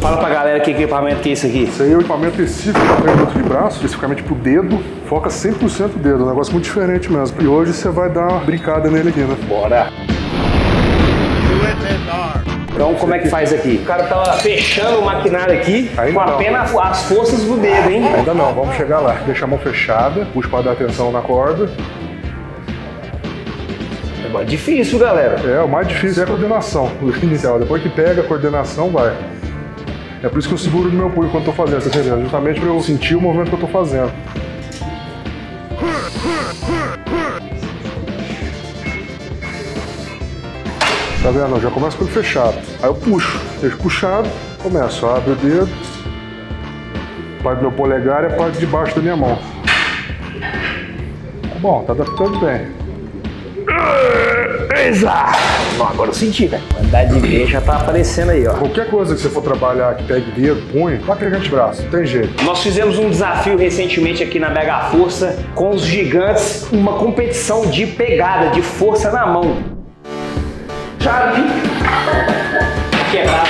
Fala pra galera que equipamento que é isso aqui. Isso aí é o equipamento específico para treinamento de braço, especificamente pro dedo. Foca 100% o dedo, é um negócio muito diferente mesmo. E hoje você vai dar uma brincada nele aqui, né? Bora! Então como é que faz aqui? O cara tava fechando o maquinário aqui Ainda com não. apenas as forças do dedo, hein? Ainda não, vamos chegar lá. Deixa a mão fechada, puxa para dar atenção na corda. É difícil, galera. É, o mais difícil é a coordenação inicial. Depois que pega a coordenação, vai. É por isso que eu seguro no meu punho quando estou fazendo, tá entendendo? Justamente para eu sentir o movimento que eu estou fazendo. Tá vendo? Eu já começo com ele fechado. Aí eu puxo, deixo puxado, começo, abro o dedo, parte do meu polegar e a parte de baixo da minha mão. Tá bom, tá adaptando bem. Exato! Bom, agora eu senti, velho. Quantidade de ver já tá aparecendo aí, ó. Qualquer coisa que você for trabalhar que pegue dedo, punho, vai pegar de braço, não tem jeito. Nós fizemos um desafio recentemente aqui na Mega Força com os gigantes, uma competição de pegada, de força na mão. Chave quebrada.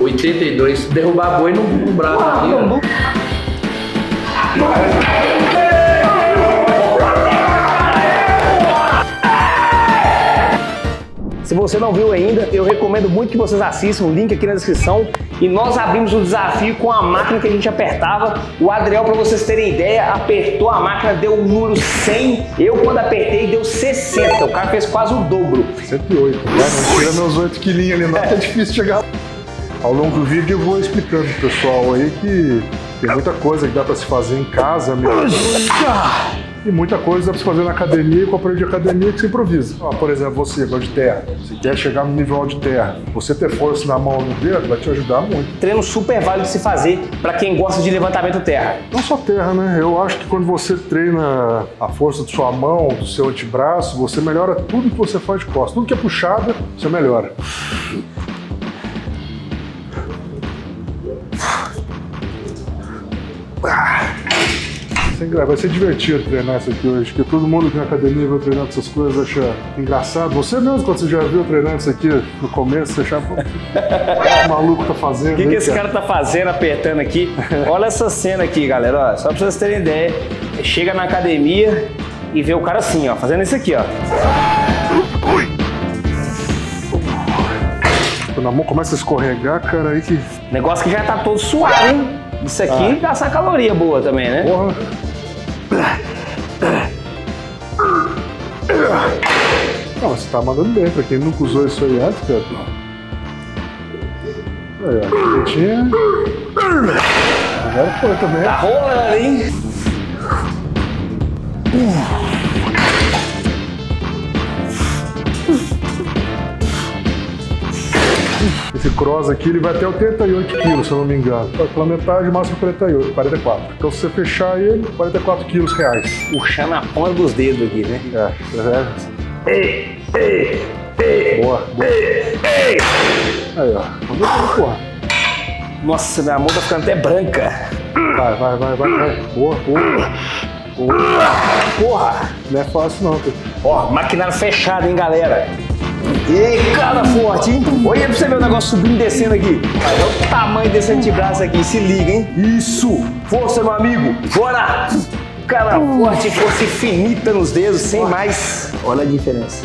82. Derrubar boi no, no braço aqui, ó. Se você não viu ainda, eu recomendo muito que vocês assistam, o link aqui na descrição. E nós abrimos o desafio com a máquina que a gente apertava. O Adriel, para vocês terem ideia, apertou a máquina, deu o número 100. Eu, quando apertei, deu 60. O cara fez quase o dobro. 108. Né? Não tira meus 8 quilinhos ali, não, é difícil chegar lá. Ao longo do vídeo eu vou explicando pro pessoal aí que tem muita coisa que dá pra se fazer em casa mesmo. E muita coisa dá pra se fazer na academia e com aparelho de academia que você improvisa. Ó, por exemplo, você gosta de terra, você quer chegar no nível de terra, você ter força na mão e no dedo vai te ajudar muito. Treino super válido de se fazer para quem gosta de levantamento terra. Não só terra, né? Eu acho que quando você treina a força de sua mão, do seu antebraço, você melhora tudo que você faz de costas. Tudo que é puxada, você melhora. Ah. Vai ser divertido treinar isso aqui hoje, porque todo mundo que na academia vai treinando essas coisas acha engraçado. Você mesmo, quando você já viu treinando isso aqui no começo, você achava, "Pô, o que o maluco tá fazendo? O que, que esse cara tá fazendo apertando aqui? Olha essa cena aqui, galera. Ó, só pra vocês terem ideia. Chega na academia e vê o cara assim, ó, fazendo isso aqui, ó. Quando a mão começa a escorregar, cara, aí que Negócio que já tá todo suado, hein? Isso aqui gasta caloria boa também, né? Porra. Não, você tá mandando bem, pra quem nunca usou isso aí antes, cara. Aí, ó, direitinho. Agora foi também. Tá rolando, hein? Esse cross aqui, ele vai até 88 quilos, se eu não me engano. Vai Pela metade, máximo 48, 44. Então, se você fechar ele, 44 quilos reais. Puxando a ponta dos dedos aqui, né? É, é. Boa, boa. Aí, ó. Mandou bem, porra. Nossa, minha mão tá ficando até branca. Vai, vai, vai, vai, vai. Boa, boa. Boa. Porra! Não é fácil não, cara. Ó, maquinário fechado, hein, galera? E cara forte, hein? Olha pra você ver o negócio subindo e descendo aqui. Olha o tamanho desse antebraço aqui, se liga, hein? Isso! Força, meu amigo! Bora! Cara forte, força infinita nos dedos, sem mais. Olha a diferença.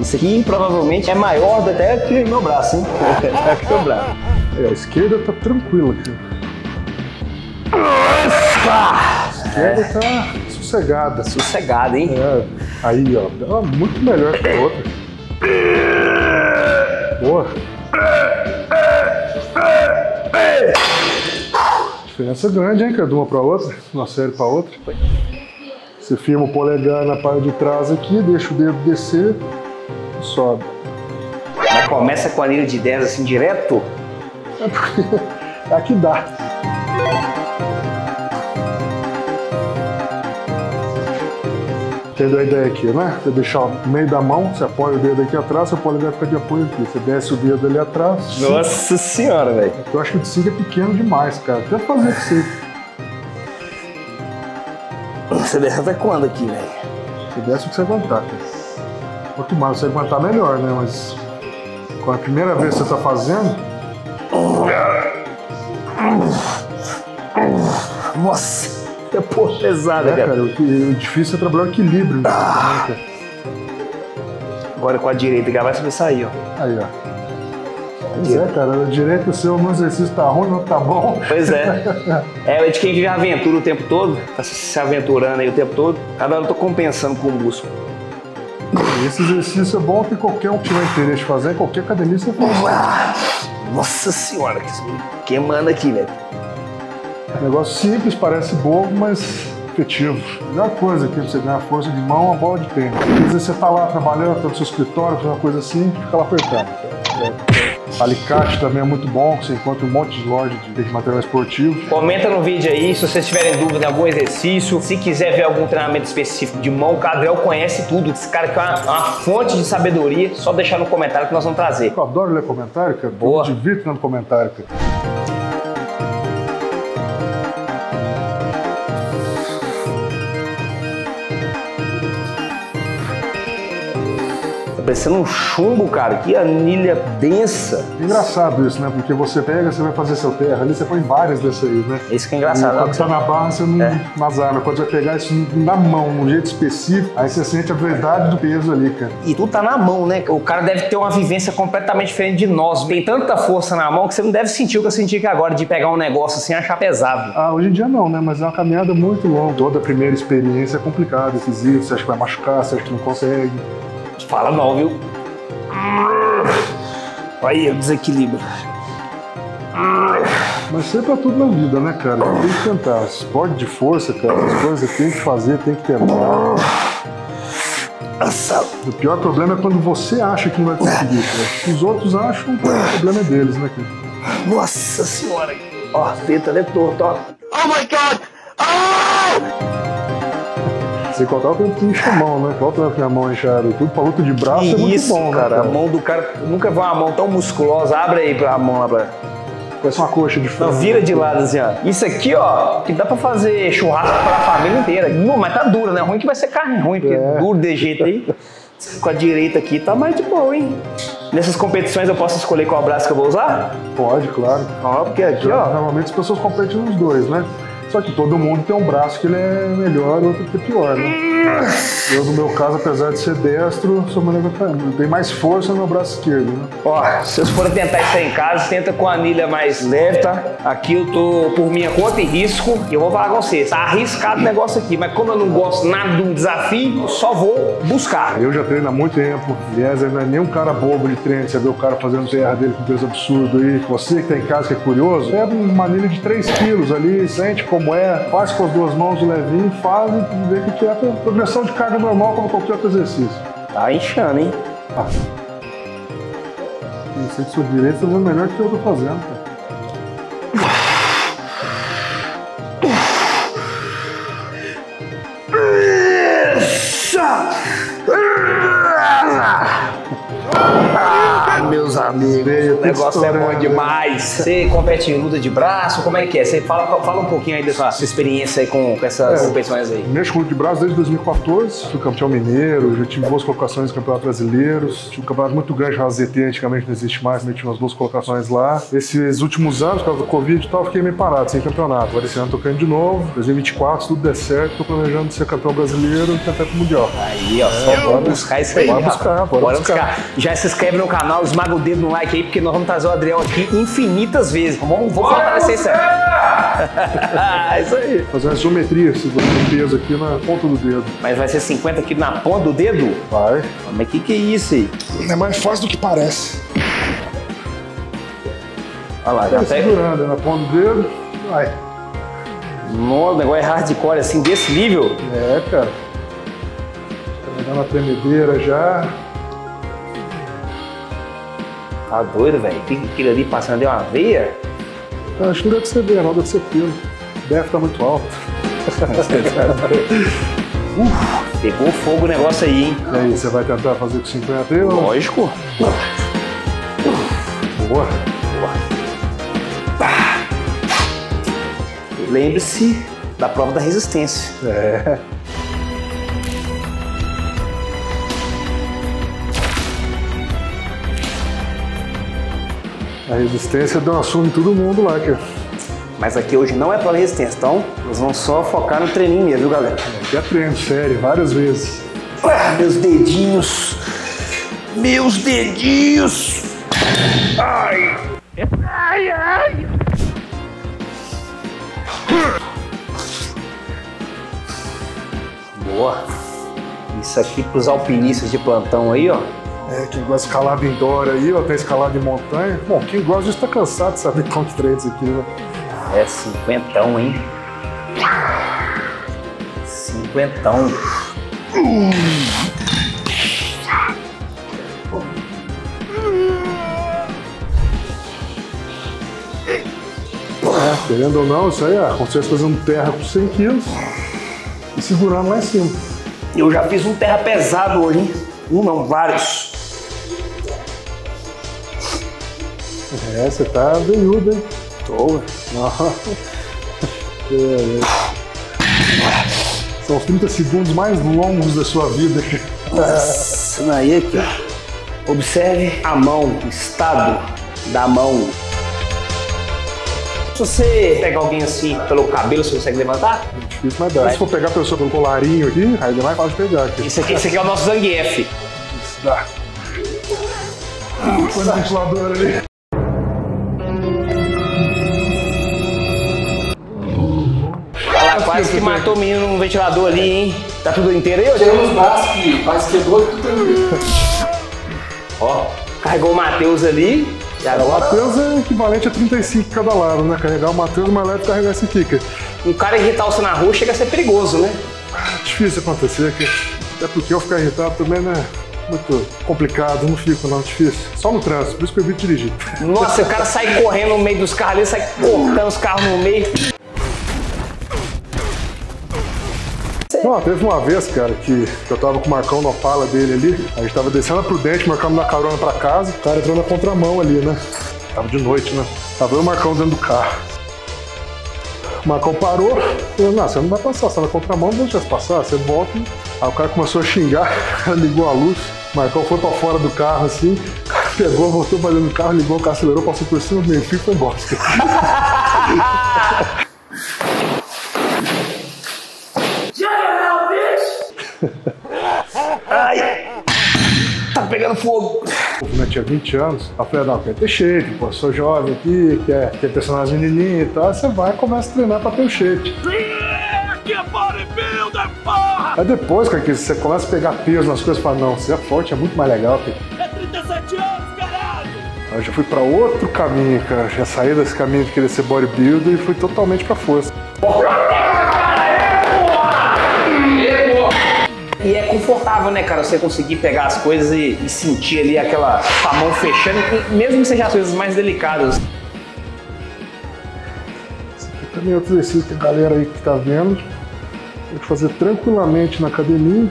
Isso aqui provavelmente é maior até que meu braço, hein? É que meu braço. É, a esquerda tá tranquila aqui. Ah, A esquerda tá sossegada. sossegado, hein? É, aí, ó. Ela é muito melhor que a outra. Boa. Diferença grande, hein, cara, de uma pra outra, de uma série pra outra. Você firma o polegar na parte de trás aqui, deixa o dedo descer e sobe. Mas começa com a linha de 10 assim direto. É porque aqui dá. Entendeu a ideia aqui, né? Você deixar o meio da mão, você apoia o dedo aqui atrás, seu polegar fica de apoio aqui. Você desce o dedo ali atrás. Nossa senhora, velho. Eu acho que o tecido é pequeno demais, cara. Tenta fazer pra você. Você desce até quando aqui, velho? Você desce o que você aguentar, cara. Quanto mais você aguentar, melhor, né? Mas Quando a primeira vez que você está fazendo, Nossa, é porra pesada, é, cara. cara, o, o difícil é trabalhar o equilíbrio. né, cara? Agora com a direita, ela vai saber sair, ó. Aí, ó. Pois é, cara, a direita seu no exercício tá ruim, não tá bom. Pois é. É de quem vive a aventura o tempo todo, tá se aventurando aí o tempo todo. Cada hora eu tô compensando com o músculo. Esse exercício é bom que qualquer um que tiver interesse de fazer, qualquer academia você faz. Ah, Nossa senhora, que queimando aqui, velho. Negócio simples, parece bobo, mas efetivo. A melhor coisa aqui pra você ganhar força de mão é uma bola de tênis. Às vezes você tá lá trabalhando, tá no seu escritório, fazendo uma coisa assim, fica lá apertando. Alicate também é muito bom, você encontra um monte de loja de material esportivo. Comenta no vídeo aí se vocês tiverem dúvida em algum exercício. Se quiser ver algum treinamento específico de mão, o Cadrel conhece tudo. Esse cara que é uma, uma fonte de sabedoria. Só deixar no comentário que nós vamos trazer. Eu adoro ler comentário, cara. Boa. Eu me divirto lendo comentário, cara. Parecendo um chumbo, cara. Que anilha densa. É engraçado isso, né? Porque você pega, você vai fazer seu terra ali, você põe várias dessas aí, né? Isso que é E engraçado. quando tá na barra, você não. É. Nas armas. Quando você vai pegar isso na mão, num jeito específico, aí você sente a verdade do peso ali, cara. E tudo tá na mão, né? O cara deve ter uma vivência completamente diferente de nós. Tem tanta força na mão que você não deve sentir o que eu senti aqui agora, de pegar um negócio assim e achar pesado. Ah, hoje em dia não, né? Mas é uma caminhada muito longa. Toda a primeira experiência é complicada, esquisito. Você acha que vai machucar, você acha que não consegue. Fala não, viu? Aí, o desequilíbrio. Mas sempre é tudo na vida, né, cara? Tem que tentar. Esporte de força, cara, as coisas tem que fazer, tem que tentar. Nossa, O pior problema é quando você acha que não vai conseguir, cara. Os outros acham que o problema é deles, né, cara? nossa senhora. Ó, teta é torto, ó. Sem contar o que enche a mão, né? Qual o tempo que a mão inchada? Tudo pra luta de braço é muito bom, né, cara. A mão do cara. Nunca vi uma mão tão musculosa. Abre aí pra mão lá pra. Parece uma coxa de Não, frango. vira de lado assim, ó. Isso aqui, ó, que dá pra fazer churrasco pra família inteira. Não, mas tá duro, né? Ruim que vai ser carne ruim, porque É. duro de jeito aí. Com a direita aqui tá mais de boa, hein? Nessas competições eu posso escolher qual braço que eu vou usar? Pode, claro. Ó, porque aqui, ó. Normalmente as pessoas competem nos dois, né? Só que todo mundo tem um braço que ele é melhor outro que é pior, né? Eu, no meu caso, apesar de ser destro, sou mais tem mais força no meu braço esquerdo, né? Ó, se vocês forem tentar isso aí em casa, tenta com a anilha mais leve, tá? Aqui eu tô por minha conta e risco. E eu vou falar com vocês, tá arriscado o negócio aqui. Mas como eu não gosto nada de um desafio, eu só vou buscar. Eu já treino há muito tempo. Aliás, não é nem um cara bobo de treino. Você vê o cara fazendo terra dele com peso absurdo aí. Você que tá em casa que é curioso, pega uma anilha de 3 quilos ali, sente como é, faz com as duas mãos o levinho, faz e vê o que é a progressão de carga normal como qualquer outro exercício. Tá inchando, hein? Ah. Eu sei que sou direito, tá fazendo melhor que eu tô fazendo, cara. Negócio é bom demais. Você compete em luta de braço? Como é que é? Você fala, fala um pouquinho aí da sua, sua experiência aí com, com essas É. competições aí. Mexo com luta de braço desde 2014, fui campeão mineiro, já tive boas colocações no campeonato brasileiros, tive um campeonato muito grande na ZT, antigamente não existe mais, mas tive umas boas colocações lá. Esses últimos anos, por causa do Covid e tal, fiquei meio parado, sem campeonato. Agora esse ano tô querendo de novo, 2024, se tudo der certo, tô planejando ser campeão brasileiro e tentar pro Mundial. Aí, ó, só bora buscar isso aí. Bora buscar, bora buscar. Já se inscreve no canal, esmaga o dedo no like aí, porque nós vamos trazer o Adriel aqui infinitas vezes. Vamos, vamos fortalecer isso aí. isso aí. Fazer uma segurando o peso aqui na ponta do dedo. Mas vai ser 50 quilos na ponta do dedo? Vai. Mas que que é isso aí? É mais fácil do que parece. Olha lá, já Tá pega. segurando é na ponta do dedo, vai. Nossa, o negócio é hardcore assim, desse nível. É, cara. Vai dar uma tremedeira já. Tá doido, velho. Que aquilo ali passando de uma veia? Eu Acho que não deve ser veia, não, deve ser pelo. Deve estar muito alto. Pegou fogo o negócio aí, hein? E aí, você vai tentar fazer com 50 aí? ou- Lógico. Boa. Lembre-se da prova da resistência. É. A resistência deu uma surra em todo mundo lá, cara. Mas aqui hoje não é para resistência, então nós vamos só focar no treininho mesmo, viu, galera? Aqui treino, sério, várias vezes. Ah, meus dedinhos. Meus dedinhos. Ai. Ai, ai. Boa. Isso aqui pros alpinistas de plantão aí, ó. É, quem gosta de escalada indoor aí, ou até escalada em montanha. Bom, quem gosta disso tá cansado de saber quanto treina isso aqui, né? É cinquentão, hein? Cinquentão. É, querendo ou não, isso aí é como se estivesse fazendo terra com 100 quilos e segurando lá em cima. Eu já fiz um terra pesado hoje, hein? Um não, vários. É, você tá veiudo, hein? Tô. É. São os 30 segundos mais longos da sua vida. Isso aí aqui, ó. Observe a mão, o estado da mão. Se você pegar alguém assim pelo cabelo, você consegue levantar? Difícil, mas dá. Vai. Se for pegar a pessoa pelo colarinho aqui, aí é mais fácil pegar aqui. Esse aqui, esse aqui é o nosso Zangief. Isso dá. Põe no ventilador ali. Lá, quase que matou o menino no ventilador ali, hein? Tá tudo inteiro aí, ô? Tem uns braços que quase quebrou e tudo tranquilo. Ó, carregou o Matheus ali. E O agora, Matheus é equivalente a 35 cada lado, né? Carregar o Matheus mais leve carregar esse Kika. um cara irritar você na rua chega a ser perigoso, né? Difícil acontecer, que até porque eu ficar irritado também não é muito complicado, não fico não, difícil. Só no trânsito, por isso que eu evito dirigir. Nossa, o cara sai correndo no meio dos carros ali, sai cortando os carros no meio. Não, teve uma vez, cara, que eu tava com o Marcão na pala dele ali, a gente tava descendo a Prudente, marcando na carona pra casa, o cara entrou na contramão ali, né? Tava de noite, né? Tava eu e o Marcão dentro do carro. O Marcão parou, falou, não, você não vai passar, você tá na contramão, não deixa passar, você volta. Aí o cara começou a xingar, ligou a luz, o Marcão foi pra fora do carro assim, pegou, voltou pra dentro do carro, ligou o carro, acelerou, passou por cima do meio fio e foi embora. Ai! Tá pegando fogo. Quando eu tinha 20 anos, eu falei, não, quero ter shape, pô, sou jovem aqui, quer, quer testar nas menininhas e tal. Você vai e começa a treinar pra ter o shape. Aí depois, cara, que você começa a pegar peso nas coisas e fala, não, ser é forte é muito mais legal, cara. É 37 anos, eu já fui pra outro caminho, cara. Já saí desse caminho de querer ser bodybuilder e fui totalmente pra força. Confortável, né, cara? Você conseguir pegar as coisas e, e sentir ali aquela a mão fechando, mesmo que sejam as coisas mais delicadas. E também outro exercício que a galera aí que tá vendo, pode fazer tranquilamente na academia.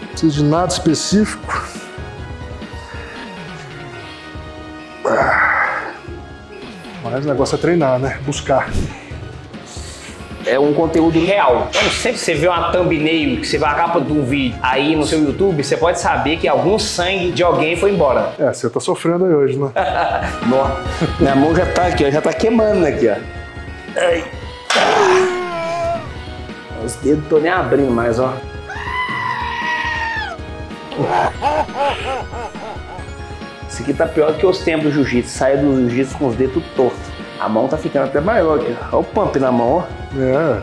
Não precisa de nada específico. Mas o negócio é treinar, né? Buscar. É um conteúdo real. Então, sempre que você vê uma thumbnail, que você vê a capa de um vídeo aí no seu YouTube, você pode saber que algum sangue de alguém foi embora. É, você tá sofrendo aí hoje, né? Nó. Minha mão já tá aqui, ó, já tá queimando aqui, ó. Ai. Ah. Os dedos tô nem abrindo mais, ó. Isso aqui tá pior que os tempos do jiu-jitsu. Sai do jiu-jitsu com os dedos tortos. A mão tá ficando até maior aqui. Olha o pump na mão, ó. É.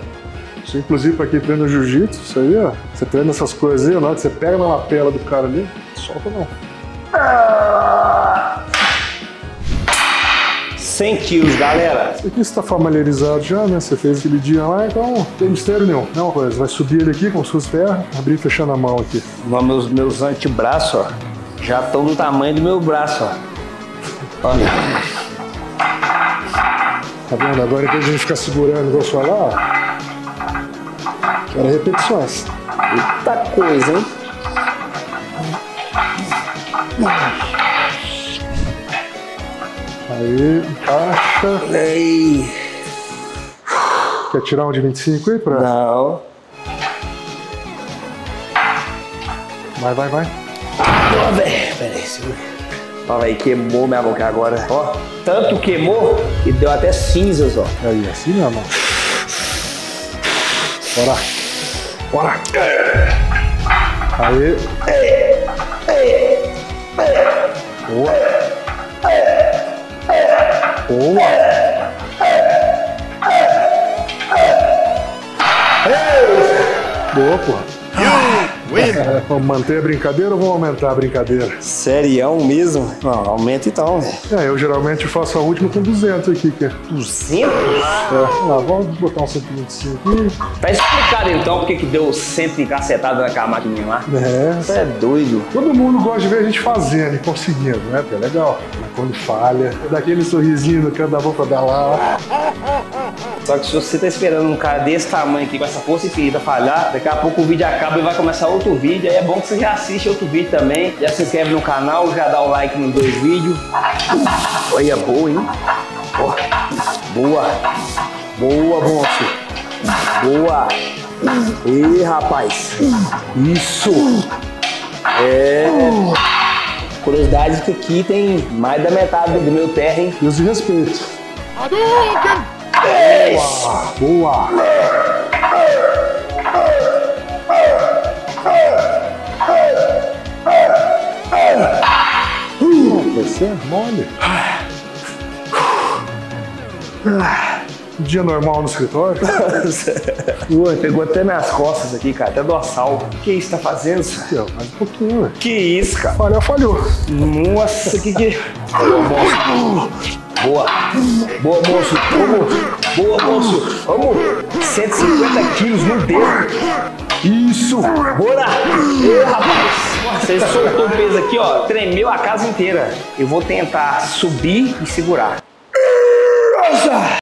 Isso, inclusive, pra quem treina jiu-jitsu, isso aí, ó. Você treina essas coisas aí, na hora que você pega na lapela do cara ali, solta não. 100 quilos, galera. Isso aqui você tá familiarizado já, né? Você fez aquele dia lá, então não tem mistério nenhum. É uma coisa, vai subir ele aqui com os seus ferros, abrir e fechar na mão aqui. Meus, meus antebraços, ó, já estão do tamanho do meu braço, ó. Olha. Tá vendo? Agora em vez de a gente ficar segurando igual falar, ó. Quero repetições. Eita coisa, hein? Aí, encaixa. Ei. Quer tirar um de 25 aí, pra? Não. Vai, vai, vai. Ó, velho. Peraí, segura. Olha aí, queimou minha boca agora. Ó, tanto queimou que deu até cinzas, ó. Aí, assim mesmo. Bora. Bora. Aí. Boa. Boa. Boa, porra. É, vamos manter a brincadeira ou vamos aumentar a brincadeira? Serião mesmo? Não, aumenta então. É, eu geralmente faço a última com 200 aqui. Que é, 200? lá, vamos botar um 125 aqui. Tá explicado então porque que deu sempre encacetada naquela maquininha lá. É, Você é doido. Todo mundo gosta de ver a gente fazendo e conseguindo, né? É legal. Mas quando falha, dá aquele sorrisinho no canto da boca da lá. Só que se você tá esperando um cara desse tamanho aqui, com essa força infinita falhar, daqui a pouco o vídeo acaba e vai começar outro vídeo. Aí é bom que você já assiste outro vídeo também. Já se inscreve no canal, já dá o like nos dois vídeos. Olha, boa, hein? Ó, boa. Boa, moço. Boa. Ih, rapaz. Isso. É. Curiosidade que aqui tem mais da metade do meu terra, hein? Deus de respeito. É Boa. Você é mole. Dia normal no escritório? Ua, pegou até minhas costas aqui, cara, até dorsal. Que isso tá fazendo, senhor? Mais um pouquinho. Que isso, cara? Falhou, falhou. Nossa, que que... Boa. Boa. Moço. Moço. Boa, moço. Vamos. 150 quilos no dedo. Isso. Bora. Ê, rapaz. Você soltou o peso aqui, ó. Tremeu a casa inteira. Eu vou tentar subir e segurar. Nossa.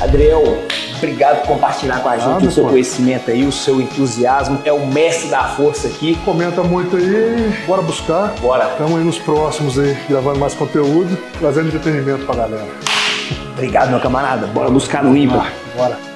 Adriel, obrigado por compartilhar com a gente o seu pô. conhecimento aí, o seu entusiasmo. É o mestre da força aqui. Comenta muito aí, bora buscar. Bora. Estamos aí nos próximos aí, gravando mais conteúdo, trazendo entretenimento pra galera. Obrigado, meu camarada. Bora buscar no ímpar. Bora.